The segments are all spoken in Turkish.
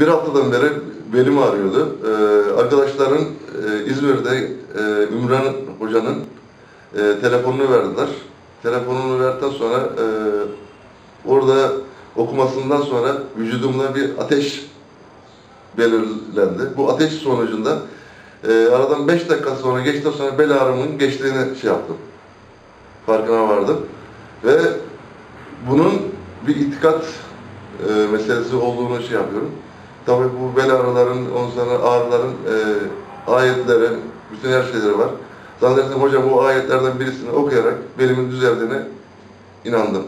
bir haftadan beri belim ağrıyordu. Ee, arkadaşların e, İzmir'de e, Ümran Hoca'nın e, telefonunu verdiler. Telefonunu verdikten sonra e, orada okumasından sonra vücudumda bir ateş belirlendi. Bu ateş sonucunda e, aradan 5 dakika sonra geçtikten sonra bel ağrımın geçtiğini şey yaptım. Farkına vardım. Ve bunun bir itikat e, meselesi olduğunu şey yapıyorum. Tabii bu bel ağrıların, ondan sonra ağrıların e, ayetleri, bütün her şeyleri var. Zannedersem hocam bu ayetlerden birisini okuyarak belimin düzeldiğine inandım.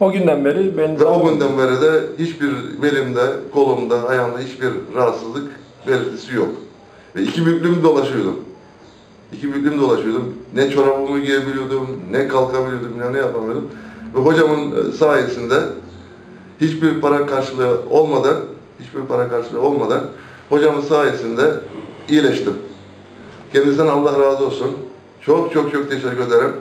O günden beri ben Ve o günden beri de hiçbir belimde, kolumda, ayağımda hiçbir rahatsızlık belirtisi yok. Ve iki büklüm dolaşıyordum. İki büklüm dolaşıyordum. Ne çorabımı giyebiliyordum, ne kalkabiliyordum, ne, ne yapamıyordum. Ve hocamın e, sayesinde hiçbir para karşılığı olmadan, hiçbir para karşılığı olmadan hocamın sayesinde iyileştim. Kendisinden Allah razı olsun. Çok çok çok teşekkür ederim.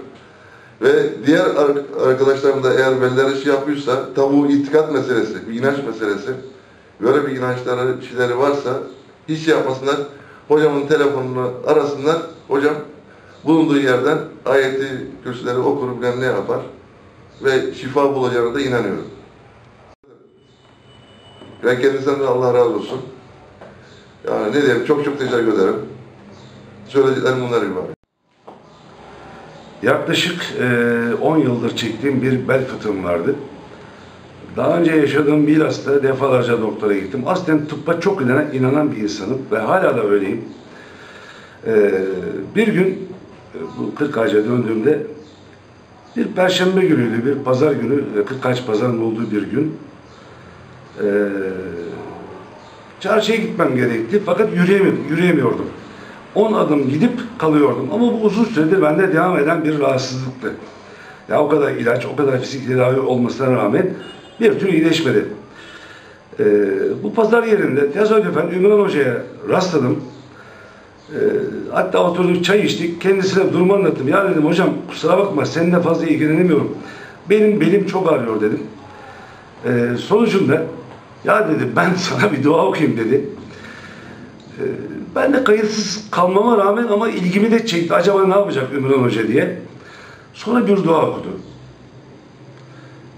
Ve diğer ar- arkadaşlarım da eğer belleri şey yapıyorsa, tabi bu itikat meselesi, bir inanç meselesi, böyle bir inançları, bir şeyleri varsa hiç şey yapmasınlar. Hocamın telefonunu arasınlar. Hocam bulunduğu yerden ayeti kürsüleri okur, ne yapar ve şifa bulacağına da inanıyorum. Ben kendisinden de Allah razı olsun. Yani ne diyeyim, çok çok teşekkür ederim. Söyleyeceklerim bunlar ibaret. Yaklaşık eee, 10 yıldır çektiğim bir bel fıtığım vardı. Daha önce yaşadığım Milas'ta defalarca doktora gittim. Aslen tıbba çok inanan, bir insanım ve hala da öyleyim. Eee, bir gün e, bu 40 ağaca döndüğümde bir perşembe günüydü, bir pazar günü, e, 40 ağaç pazarın olduğu bir gün. Eee çarşıya gitmem gerekti fakat yürüyemiyordum, yürüyemiyordum. 10 adım gidip kalıyordum. Ama bu uzun süredir bende devam eden bir rahatsızlıktı. Ya o kadar ilaç, o kadar fizik tedavi olmasına rağmen bir türlü iyileşmedi. Ee, bu pazar yerinde tesadüfen Ümran Hoca'ya rastladım. Ee, hatta oturduk çay içtik. Kendisine durumu anlattım. Ya dedim hocam kusura bakma seninle fazla ilgilenemiyorum. Benim belim çok ağrıyor dedim. Ee, sonucunda ya dedi ben sana bir dua okuyayım dedi. Ee, ben de kayıtsız kalmama rağmen ama ilgimi de çekti. Acaba ne yapacak Ümran Hoca diye. Sonra bir dua okudu.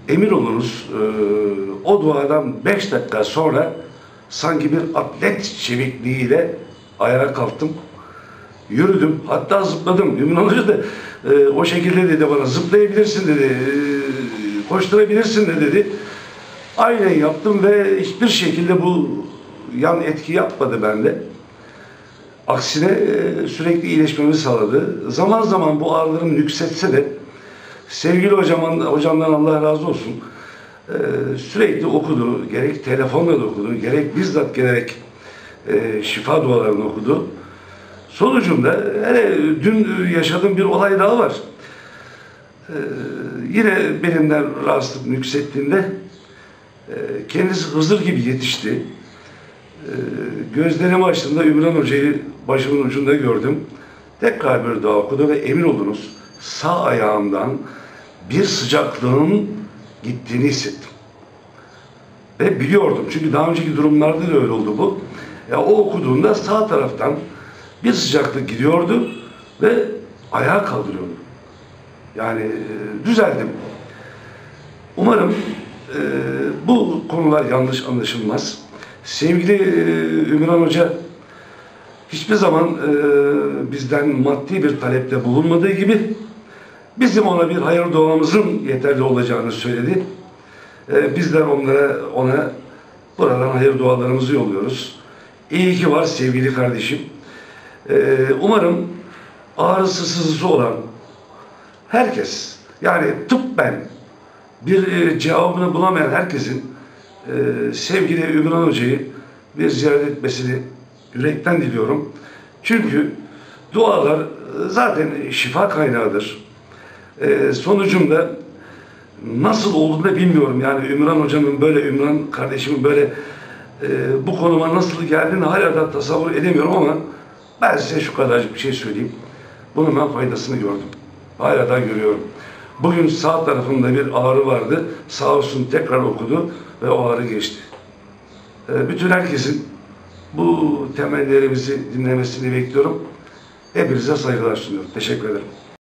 Emin olunuz e, o duadan beş dakika sonra sanki bir atlet çevikliğiyle ayağa kalktım. Yürüdüm. Hatta zıpladım. Ümran Hoca da e, o şekilde dedi bana zıplayabilirsin dedi. koşturabilirsin de dedi. Aynen yaptım ve hiçbir şekilde bu yan etki yapmadı bende. Aksine e, sürekli iyileşmemi sağladı. Zaman zaman bu ağrılarım yükselse de sevgili hocamın, hocamdan Allah razı olsun e, sürekli okudu. Gerek telefonla okudu, gerek bizzat gelerek e, şifa dualarını okudu. Sonucunda hele dün yaşadığım bir olay daha var. E, yine belimden rahatsızlık yükselttiğinde e, kendisi Hızır gibi yetişti. Ee, gözlerimi açtığımda Ümran Hoca'yı başımın ucunda gördüm. Tekrar bir dua okudu ve emin olunuz sağ ayağımdan bir sıcaklığın gittiğini hissettim. Ve biliyordum çünkü daha önceki durumlarda da öyle oldu bu. Ya o okuduğunda sağ taraftan bir sıcaklık gidiyordu ve ayağa kaldırıyordu. Yani e, düzeldim. Umarım e, bu konular yanlış anlaşılmaz. Sevgili e, Ümran Hoca hiçbir zaman e, bizden maddi bir talepte bulunmadığı gibi bizim ona bir hayır duamızın yeterli olacağını söyledi. E, bizler onlara ona buradan hayır dualarımızı yolluyoruz. İyi ki var sevgili kardeşim. E, umarım ağrısı sızısı olan herkes yani tıbben bir e, cevabını bulamayan herkesin e, sevgili Ümran Hoca'yı bir ziyaret etmesini yürekten diliyorum. Çünkü dualar e, zaten şifa kaynağıdır. E, sonucunda nasıl olduğunu bilmiyorum. Yani Ümran Hocamın böyle, Ümran kardeşimin böyle e, bu konuma nasıl geldiğini hala da tasavvur edemiyorum ama ben size şu kadarcık bir şey söyleyeyim. Bunun ben faydasını gördüm. Hala da görüyorum. Bugün sağ tarafımda bir ağrı vardı. Sağ olsun tekrar okudu ve o ağrı geçti. Ee, bütün herkesin bu temellerimizi dinlemesini bekliyorum. Hepinize saygılar sunuyorum. Teşekkür ederim.